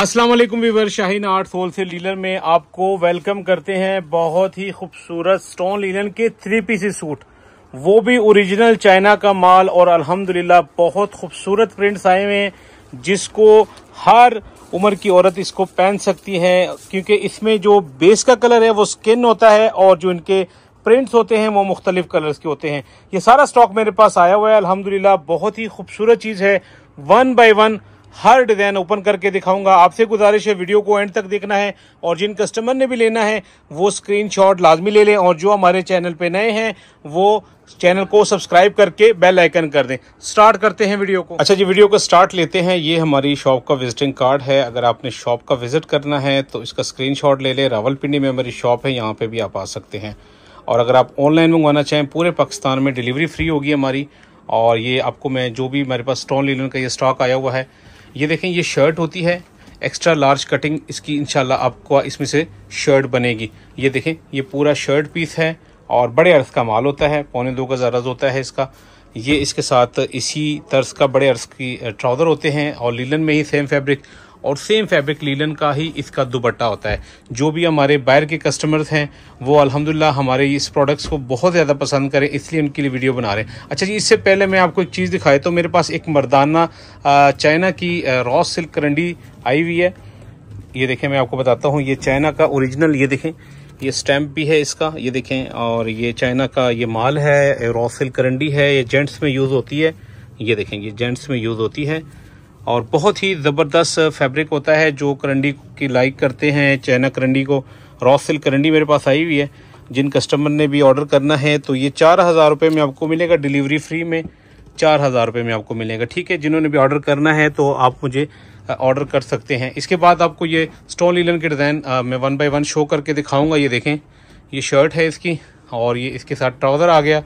السلام علیکم viewer Shaheen art wholesale dealer میں آپ کو ویلکم کرتے ہیں بہت ہی خوبصورت سٹون لینن کے تھری پیسی سوٹ۔ وہ بھی اوریجنل چائنا کا مال اور الحمدللہ بہت خوبصورت پرنٹس آئے ہوئے ہیں، جس کو ہر عمر کی عورت اس کو پہن سکتی ہے، کیونکہ اس میں جو بیس کا کلر ہے وہ سکن ہوتا ہے اور جو ان کے پرنٹس ہوتے ہیں وہ مختلف کلرز کے ہوتے ہیں۔ یہ سارا سٹاک میرے پاس آیا ہوا ہے، الحمدللہ بہت ہی خوبصورت چیز ہے۔ ون بائی ون ہر ڈیزائن اوپن کر کے دکھاؤں گا۔ آپ سے گزارش ہے، ویڈیو کو اینڈ تک دیکھنا ہے اور جن کسٹمر نے بھی لینا ہے، وہ سکرین شاٹ لازمی لے لیں اور جو ہمارے چینل پہ نئے ہیں، وہ چینل کو سبسکرائب کر کے بیل آئیکن کر دیں۔ سٹارٹ کرتے ہیں ویڈیو کو۔ اچھا جی ویڈیو کو سٹارٹ لیتے ہیں۔ یہ ہماری شاپ کا وزٹنگ کارڈ ہے۔ اگر آپ نے شاپ کا وزٹ کرنا ہے تو اس کا سکرین شاٹ لے لیں۔ راول پنڈی میں ہماری شاپ ہے، یہاں پہ بھی آپ آ سکتے ہیں۔ اور اگر آپ آن لائن منگوانا چاہیں، پورے پاکستان میں ڈیلیوری فری ہوگی ہماری۔ اور یہ آپ کو میں جو بھی میرے پاس سٹون لینن کا یہ سٹاک آیا ہوا ہے یہ دیکھیں، یہ شرٹ ہوتی ہے ایکسٹرا لارج کٹنگ اس کی انشاءاللہ آپ کو اس میں سے شرٹ بنے گی۔ یہ دیکھیں، یہ پورا شرٹ پیس ہے اور بڑے عرض کا مال ہوتا ہے، پونے دو گز عرض ہوتا ہے اس کا۔ یہ اس کے ساتھ اسی طرز کا بڑے عرض کی ٹراؤزر ہوتے ہیں اور لیلن میں ہی سیم فیبرک اور سیم فیبرک لیلن کا ہی اس کا دوبٹہ ہوتا ہے۔ جو بھی ہمارے باہر کے کسٹمرز ہیں، وہ الحمدللہ ہمارے اس پروڈکٹس کو بہت زیادہ پسند کریں، اس لیے ان کے لیے ویڈیو بنا رہے ہیں۔ اچھا جی اس سے پہلے میں آپ کو ایک چیز دکھائے، تو میرے پاس ایک مردانہ چائنا کی راس سلک کرنڈی آئی ہوئی ہے۔ یہ دیکھیں، میں آپ کو بتاتا ہوں، یہ چائنا کا اوریجنل یہ دیکھیں، یہ سٹیمپ بھی ہے اس کا، یہ دیکھیں، اور یہ چائنا کا، یہ مال ہے راس سلک کرنڈی ہے، یہ جینٹس میں یوز ہوتی ہے۔ یہ دیکھیں، یہ جینٹس میں یوز ہوتی ہے۔ اور بہت ہی زبردست فیبرک ہوتا ہے جو کرنڈی کی لائک کرتے ہیں چائنا کرنڈی کو راس کرنڈی میرے پاس آئی ہوئی ہے۔ جن کسٹمر نے بھی آرڈر کرنا ہے تو یہ چار ہزار روپے میں آپ کو ملے گا۔ ڈیلیوری فری میں چار ہزار روپے میں آپ کو ملے گا۔ ٹھیک ہے، جنہوں نے بھی آرڈر کرنا ہے تو آپ مجھے آرڈر کر سکتے ہیں۔ اس کے بعد آپ کو یہ سٹون لیلن کے ڈیزائن میں ون بائی ون شو کر کے دکھاؤں گا۔ یہ دیکھیں، یہ شرٹ ہے اس کی اور یہ اس کے ساتھ ٹراؤزر آ گیا۔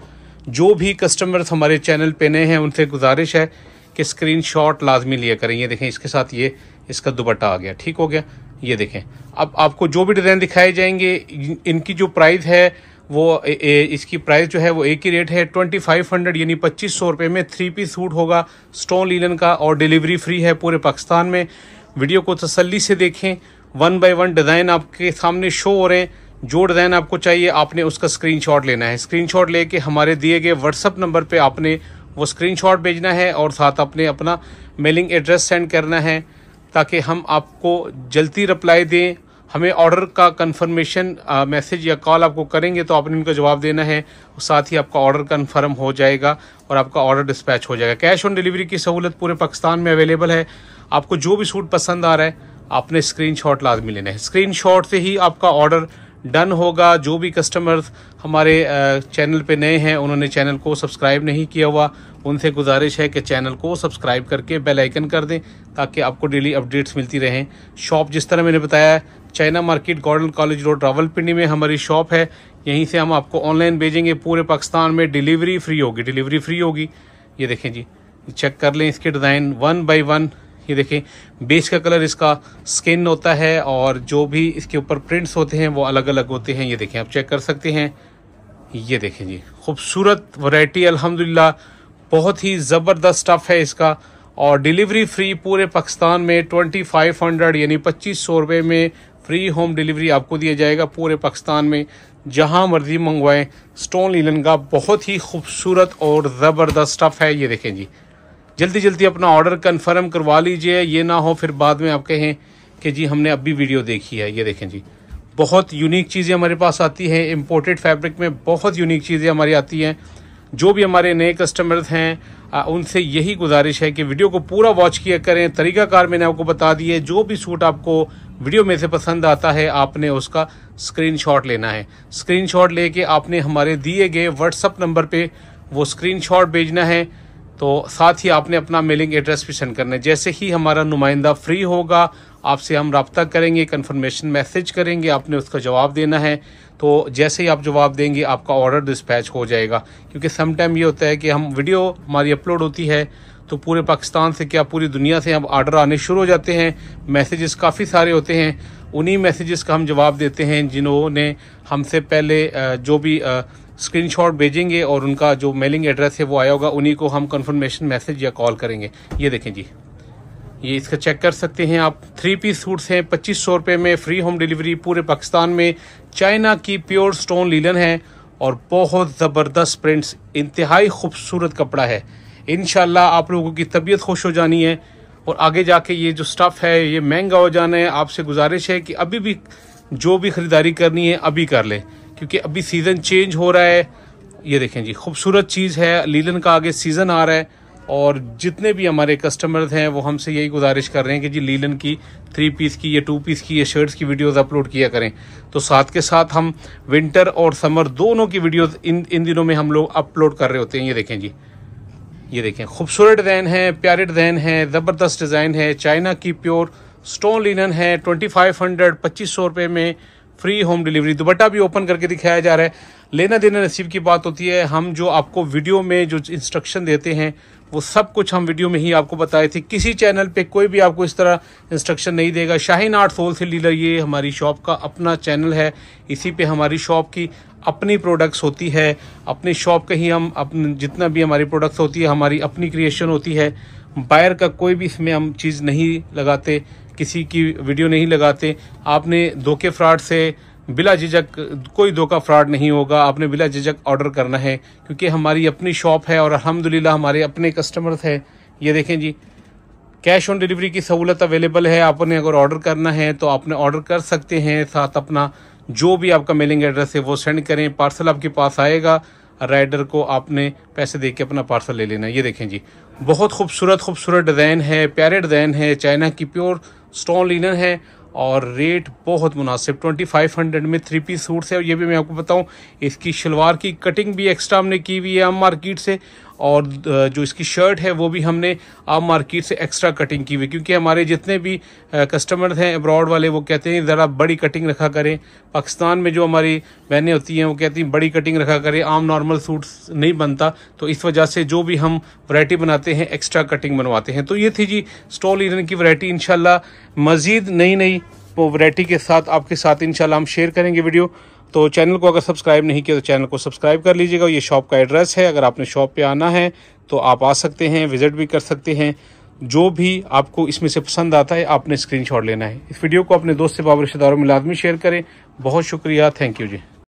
جو بھی کسٹمرز ہمارے چینل پہ نئے ہیں، ان سے گزارش ہے کہ اسکرین شاٹ لازمی لیا کریں۔ یہ دیکھیں، اس کے ساتھ یہ، اس کا دوپٹہ آ گیا۔ ٹھیک ہو گیا۔ یہ دیکھیں۔ اب آپ کو جو بھی ڈیزائن دکھائے جائیں گے، ان کی جو پرائز ہے، وہ اس کی پرائز جو ہے، وہ ایک ہی ریٹ ہے۔ ٹوئنٹی فائیو ہنڈریڈ یعنی پچیس سو روپے میں تھری پیس سوٹ ہوگا۔ سٹون لینن کا اور ڈیلیوری فری ہے پورے پاکستان میں۔ ویڈیو کو تسلی سے دیکھیں۔ ون بائی ون ڈیزائن آپ کے سامنے شو ہو رہے ہیں۔ جو ڈیزائن آپ کو چاہیے، آپ نے اس کا اسکرین شاٹ لینا ہے۔ اسکرین شاٹ لے کے ہمارے دیے گئے واٹس اپ نمبر پہ آپ نے وہ اسکرین شاٹ بھیجنا ہے اور ساتھ اپنے اپنا میلنگ ایڈریس سینڈ کرنا ہے تاکہ ہم آپ کو جلدی رپلائی دیں۔ ہمیں آرڈر کا کنفرمیشن میسج یا کال آپ کو کریں گے تو آپ نے ان کا جواب دینا ہے۔ ساتھ ہی آپ کا آرڈر کنفرم ہو جائے گا اور آپ کا آرڈر ڈسپیچ ہو جائے گا۔ کیش آن ڈیلیوری کی سہولت پورے پاکستان میں اویلیبل ہے۔ آپ کو جو بھی سوٹ پسند آ رہا ہے، آپ نے اسکرین شاٹ لازمی لینا ہے۔ اسکرین شاٹ سے ہی آپ کا آرڈر ڈن ہوگا۔ جو بھی کسٹمر ہمارے چینل پہ نئے ہیں، انہوں نے چینل کو سبسکرائب نہیں کیا ہوا۔ ان سے گزارش ہے کہ چینل کو سبسکرائب کر کے بیل آئیکن کر دیں تاکہ آپ کو ڈیلی اپڈیٹس ملتی رہیں۔ شاپ جس طرح میں نے بتایا China market garden college road Rawalpindi میں ہماری شاپ ہے۔ یہیں سے ہم آپ کو آن لائن بھیجیں گے۔ پورے پاکستان میں ڈیلیوری فری ہوگی۔ ڈیلیوری فری ہوگی۔ یہ دیکھیں جی چیک کر لیں اس کے ڈیزائن ون بائی ون یہ دیکھیں بیس کا کلر اس کا سکن ہوتا ہے اور جو بھی اس کے اوپر پرنٹس ہوتے ہیں وہ الگ الگ ہوتے ہیں۔ یہ دیکھیں، آپ چیک کر سکتے ہیں۔ یہ دیکھیں جی خوبصورت ورائٹی الحمدللہ، بہت ہی زبردست سٹف ہے اس کا۔ اور ڈیلیوری فری پورے پاکستان میں ٹوئنٹی فائیو ہنڈریڈ یعنی پچیس سو روپے میں فری ہوم ڈیلیوری آپ کو دیا جائے گا پورے پاکستان میں۔ جہاں مرضی منگوائیں سٹون لیلن کا بہت ہی خوبصورت اور زبردست سٹف ہے۔ یہ دیکھیں جی جلدی جلدی اپنا آرڈر کنفرم کروا لیجیے، یہ نہ ہو پھر بعد میں آپ کہیں کہ جی ہم نے ابھی ویڈیو دیکھی ہے۔ یہ دیکھیں جی بہت یونیک چیزیں ہمارے پاس آتی ہیں۔ امپورٹڈ فیبرک میں بہت یونیک چیزیں ہماری آتی ہیں۔ جو بھی ہمارے نئے کسٹمرز ہیں ان سے یہی گزارش ہے کہ ویڈیو کو پورا واچ کیا کریں۔ طریقہ کار میں نے آپ کو بتا دیے، جو بھی سوٹ آپ کو ویڈیو میں سے پسند آتا ہے، آپ نے اس کا سکرین شاٹ لینا ہے۔ سکرین شاٹ لے کے آپ نے ہمارے دیے گئے واٹس اپ نمبر پہ وہ سکرین شاٹ بھیجنا ہے۔ تو ساتھ ہی آپ نے اپنا میلنگ ایڈریس بھی سینڈ کرنا ہے۔ جیسے ہی ہمارا نمائندہ فری ہوگا، آپ سے ہم رابطہ کریں گے کنفرمیشن میسج کریں گے، آپ نے اس کا جواب دینا ہے۔ تو جیسے ہی آپ جواب دیں گے، آپ کا آرڈر ڈسپیچ ہو جائے گا۔ کیونکہ سم ٹائم یہ ہوتا ہے کہ ہم ویڈیو ہماری اپلوڈ ہوتی ہے، تو پورے پاکستان سے کیا پوری دنیا سے اب آرڈر آنے شروع ہو جاتے ہیں۔ میسیجز کافی سارے ہوتے ہیں۔ انہی میسیجز کا ہم جواب دیتے ہیں جنہوں نے ہم سے پہلے جو بھی اسکرین شاٹ بھیجیں گے اور ان کا جو میلنگ ایڈریس ہے وہ آیا ہوگا، انہی کو ہم کنفرمیشن میسج یا کال کریں گے۔ یہ دیکھیں جی۔ یہ اس کا چیک کر سکتے ہیں آپ۔ تھری پیس سوٹس ہیں، پچیس سو روپے میں فری ہوم ڈیلیوری پورے پاکستان میں۔ چائنا کی پیور سٹون لیلن ہے اور بہت زبردست پرنٹس انتہائی خوبصورت کپڑا ہے۔ انشاءاللہ آپ لوگوں کی طبیعت خوش ہو جانی ہے۔ اور آگے جا کے یہ جو سٹف ہے، یہ مہنگا ہو جانا ہے۔ آپ سے گزارش ہے کہ ابھی بھی جو بھی خریداری کرنی ہے، ابھی کر لیں۔ کیونکہ ابھی سیزن چینج ہو رہا ہے۔ یہ دیکھیں جی خوبصورت چیز ہے، لیلن کا آگے سیزن آ رہا ہے اور جتنے بھی ہمارے کسٹمرز ہیں، وہ ہم سے یہی گزارش کر رہے ہیں کہ جی لیلن کی تھری پیس کی یا ٹو پیس کی یا شرٹس کی ویڈیوز اپلوڈ کیا کریں۔ تو ساتھ کے ساتھ ہم ونٹر اور سمر دونوں کی ویڈیوز ان ان دنوں میں ہم لوگ اپلوڈ کر رہے ہوتے ہیں۔ یہ دیکھیں جی۔ یہ دیکھیں، خوبصورت ڈیزائن ہے، پیارے ڈیزائن ہے، زبردست ڈیزائن ہے۔ چائنا کی پیور سٹون لینن ہے ٹوئنٹی فائیو ہنڈریڈ پچیس سو روپے میں فری ہوم ڈیلیوری دوپٹہ بھی اوپن کر کے دکھایا جا رہا ہے۔ لینا دینا نصیب کی بات ہوتی ہے۔ ہم جو آپ کو ویڈیو میں جو انسٹرکشن دیتے ہیں، وہ سب کچھ ہم ویڈیو میں ہی آپ کو بتائے تھے۔ کسی چینل پہ کوئی بھی آپ کو اس طرح انسٹرکشن نہیں دے گا۔ Shaheen art wholesale dealer یہ ہماری شاپ کا اپنا چینل ہے۔ اسی پہ ہماری شاپ کی اپنی پروڈکٹس ہوتی ہے۔ اپنی شاپ کا ہی ہم اپنے جتنا بھی ہماری پروڈکٹس ہوتی ہے، ہماری اپنی کریشن ہوتی ہے۔ بائر کا کوئی بھی اس میں ہم چیز نہیں لگاتے۔ کسی کی ویڈیو نہیں لگاتے، آپ نے دھوکے فراڈ سے بلا جھجک کوئی دھوکہ فراڈ نہیں ہوگا، آپ نے بلا جھجک آرڈر کرنا ہے، کیونکہ ہماری اپنی شاپ ہے اور الحمدللہ ہمارے اپنے کسٹمرز ہیں۔ یہ دیکھیں جی کیش آن ڈیلیوری کی سہولت اویلیبل ہے، آپ نے اگر آرڈر کرنا ہے تو آپ نے آرڈر کر سکتے ہیں، ساتھ اپنا جو بھی آپ کا میلنگ ایڈریس ہے وہ سینڈ کریں پارسل آپ کے پاس آئے گا رائڈر کو آپ نے پیسے دے کے اپنا پارسل لے لینا یہ دیکھیں جی بہت خوبصورت خوبصورت ڈیزائن ہے، پیارے ڈیزائن ہے، چائنا کی پیور سٹون لینر ہے اور ریٹ بہت مناسب، ٹوئنٹی فائیو ہنڈریڈ میں تھری پیس سوٹس ہے اور یہ بھی میں آپ کو بتاؤں، اس کی شلوار کی کٹنگ بھی ایکسٹرا ہم نے کی ہوئی ہے ہم مارکیٹ سے اور جو اس کی شرٹ ہے وہ بھی ہم نے عام مارکیٹ سے ایکسٹرا کٹنگ کی ہوئی کیونکہ ہمارے جتنے بھی کسٹمر ہیں ابراڈ والے، وہ کہتے ہیں ذرا بڑی کٹنگ رکھا کریں۔ پاکستان میں جو ہماری بہنیں ہوتی ہیں، وہ کہتی ہیں بڑی کٹنگ رکھا کریں۔ عام نارمل سوٹس نہیں بنتا۔ تو اس وجہ سے جو بھی ہم ورائٹی بناتے ہیں ایکسٹرا کٹنگ بنواتے ہیں۔ تو یہ تھی جی اسٹول ایرن کی ورائٹی انشاءاللہ مزید نئی نئی ورائٹی کے ساتھ، آپ کے ساتھ انشاءاللہ ہم شیئر کریں گے ویڈیو تو چینل کو اگر سبسکرائب نہیں کیا تو چینل کو سبسکرائب کر لیجیے گا یہ شاپ کا ایڈریس ہے۔ اگر آپ نے شاپ پہ آنا ہے تو آپ آ سکتے ہیں، وزٹ بھی کر سکتے ہیں۔ جو بھی آپ کو اس میں سے پسند آتا ہے، آپ نے اسکرین شاٹ لینا ہے۔ اس ویڈیو کو اپنے دوست سے بابر رشتہ داروں میں لازمی شیئر کریں۔ بہت شکریہ۔ Thank you ji.